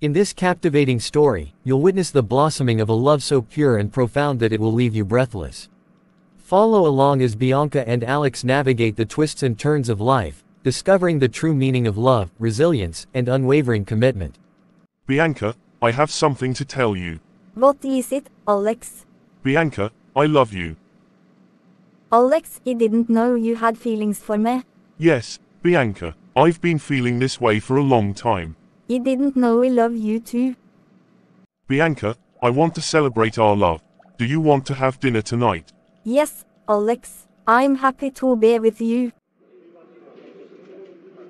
In this captivating story, you'll witness the blossoming of a love so pure and profound that it will leave you breathless. Follow along as Bianca and Alex navigate the twists and turns of life, discovering the true meaning of love, resilience, and unwavering commitment. Bianca, I have something to tell you. What is it, Alex? Bianca, I love you. Alex, I didn't know you had feelings for me. Yes, Bianca, I've been feeling this way for a long time. I didn't know I love you too. Bianca, I want to celebrate our love. Do you want to have dinner tonight? Yes, Alex, I'm happy to be with you.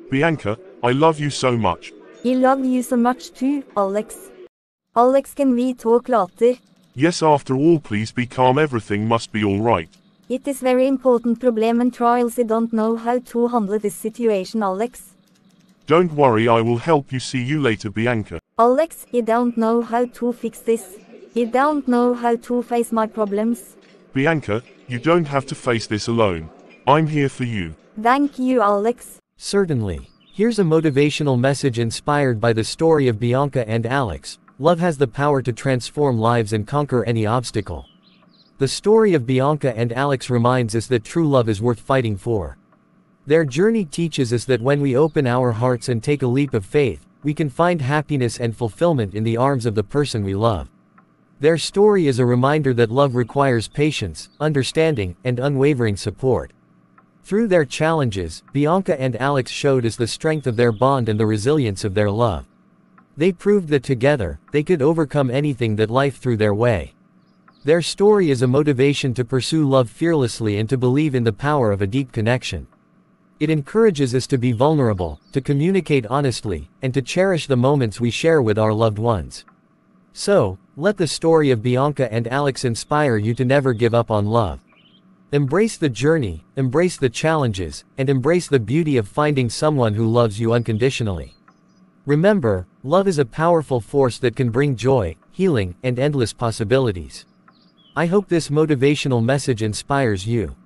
Bianca, I love you so much. I love you so much too, Alex. Alex, can we talk later? Yes, after all, please be calm. Everything must be all right. It is very important problem and trials I don't know how to handle this situation, Alex. Don't worry, I will help you. See you later, Bianca. Alex, I don't know how to fix this. I don't know how to face my problems. Bianca, you don't have to face this alone. I'm here for you. Thank you, Alex. Certainly. Here's a motivational message inspired by the story of Bianca and Alex. Love has the power to transform lives and conquer any obstacle. The story of Bianca and Alex reminds us that true love is worth fighting for. Their journey teaches us that when we open our hearts and take a leap of faith, we can find happiness and fulfillment in the arms of the person we love. Their story is a reminder that love requires patience, understanding, and unwavering support. Through their challenges, Bianca and Alex showed us the strength of their bond and the resilience of their love. They proved that together, they could overcome anything that life threw their way. Their story is a motivation to pursue love fearlessly and to believe in the power of a deep connection. It encourages us to be vulnerable, to communicate honestly, and to cherish the moments we share with our loved ones. So, let the story of Bianca and Alex inspire you to never give up on love. Embrace the journey, embrace the challenges, and embrace the beauty of finding someone who loves you unconditionally. Remember, love is a powerful force that can bring joy, healing, and endless possibilities. I hope this motivational message inspires you.